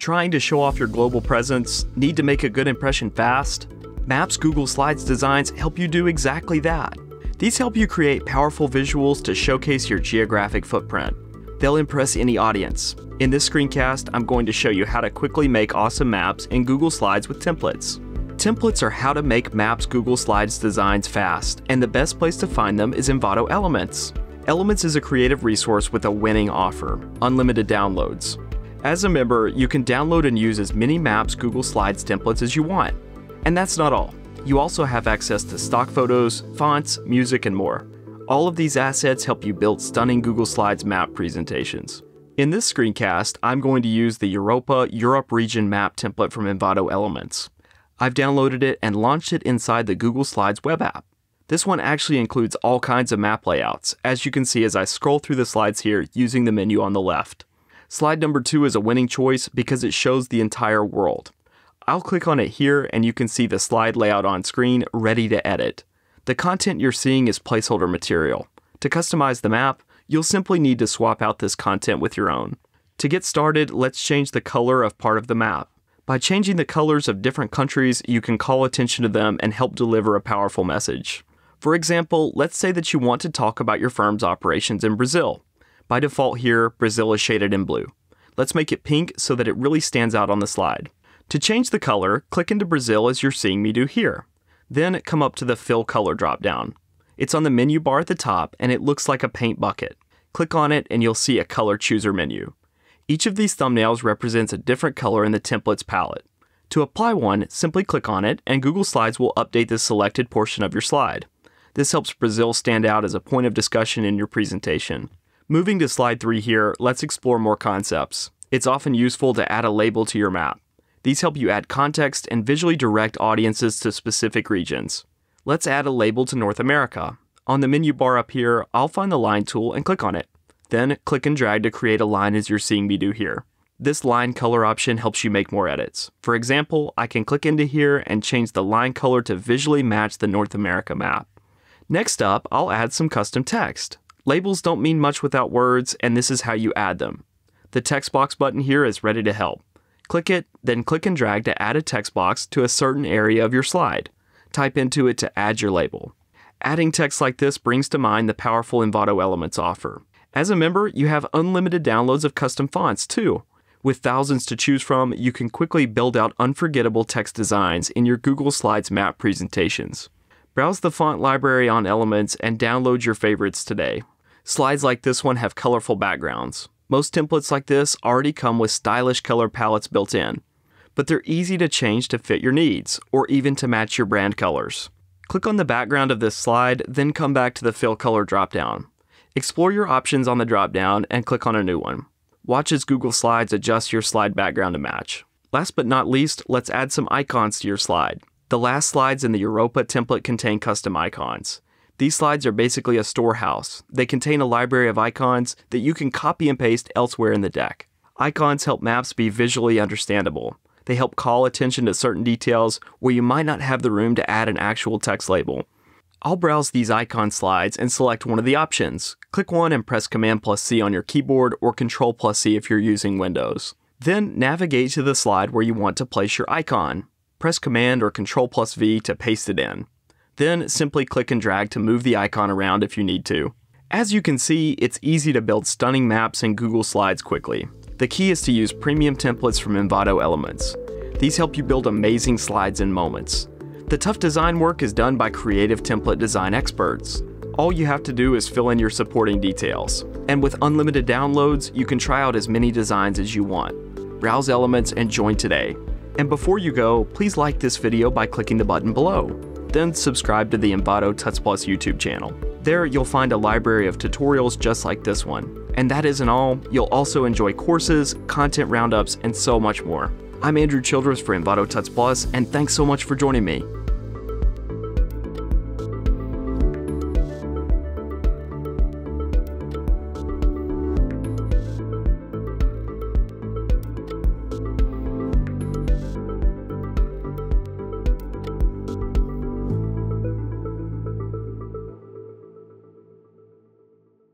Trying to show off your global presence? Need to make a good impression fast? Maps Google Slides designs help you do exactly that. These help you create powerful visuals to showcase your geographic footprint. They'll impress any audience. In this screencast, I'm going to show you how to quickly make awesome maps in Google Slides with templates. Templates are how to make Maps Google Slides designs fast, and the best place to find them is Envato Elements. Elements is a creative resource with a winning offer unlimited downloads. As a member, you can download and use as many Maps Google Slides templates as you want. And that's not all. You also have access to stock photos, fonts, music, and more. All of these assets help you build stunning Google Slides map presentations. In this screencast, I'm going to use the Europa Europe region map template from Envato Elements. I've downloaded it and launched it inside the Google Slides web app. This one actually includes all kinds of map layouts, as you can see as I scroll through the slides here using the menu on the left. Slide number 2 is a winning choice because it shows the entire world. I'll click on it here and you can see the slide layout on screen ready to edit. The content you're seeing is placeholder material. To customize the map, you'll simply need to swap out this content with your own. To get started, let's change the color of part of the map. By changing the colors of different countries, you can call attention to them and help deliver a powerful message. For example, let's say that you want to talk about your firm's operations in Brazil. By default here, Brazil is shaded in blue. Let's make it pink so that it really stands out on the slide. To change the color, click into Brazil as you're seeing me do here. Then come up to the Fill Color dropdown. It's on the menu bar at the top and it looks like a paint bucket. Click on it and you'll see a color chooser menu. Each of these thumbnails represents a different color in the templates palette. To apply one, simply click on it and Google Slides will update the selected portion of your slide. This helps Brazil stand out as a point of discussion in your presentation. Moving to slide 3 here, let's explore more concepts. It's often useful to add a label to your map. These help you add context and visually direct audiences to specific regions. Let's add a label to North America. On the menu bar up here, I'll find the line tool and click on it. Then click and drag to create a line as you're seeing me do here. This line color option helps you make more edits. For example, I can click into here and change the line color to visually match the North America map. Next up, I'll add some custom text. Labels don't mean much without words, and this is how you add them. The text box button here is ready to help. Click it, then click and drag to add a text box to a certain area of your slide. Type into it to add your label. Adding text like this brings to mind the powerful Envato Elements offer. As a member, you have unlimited downloads of custom fonts too. With thousands to choose from, you can quickly build out unforgettable text designs in your Google Slides map presentations. Browse the font library on Elements and download your favorites today. Slides like this one have colorful backgrounds. Most templates like this already come with stylish color palettes built in, but they're easy to change to fit your needs or even to match your brand colors. Click on the background of this slide, then come back to the Fill Color dropdown. Explore your options on the dropdown and click on a new one. Watch as Google Slides adjust your slide background to match. Last but not least, let's add some icons to your slide. The last slides in the Europa template contain custom icons. These slides are basically a storehouse. They contain a library of icons that you can copy and paste elsewhere in the deck. Icons help maps be visually understandable. They help call attention to certain details where you might not have the room to add an actual text label. I'll browse these icon slides and select one of the options. Click one and press Command plus C on your keyboard or Control plus C if you're using Windows. Then navigate to the slide where you want to place your icon press Command or Control plus V to paste it in. Then simply click and drag to move the icon around if you need to. As you can see, it's easy to build stunning maps in Google Slides quickly. The key is to use premium templates from Envato Elements. These help you build amazing slides in moments. The tough design work is done by creative template design experts. All you have to do is fill in your supporting details. And with unlimited downloads, you can try out as many designs as you want. Browse Elements and join today. And before you go, please like this video by clicking the button below. Then subscribe to the Envato Tuts Plus YouTube channel. There you'll find a library of tutorials just like this one. And that isn't all, you'll also enjoy courses, content roundups, and so much more. I'm Andrew Childress for Envato Tuts Plus, and thanks so much for joining me.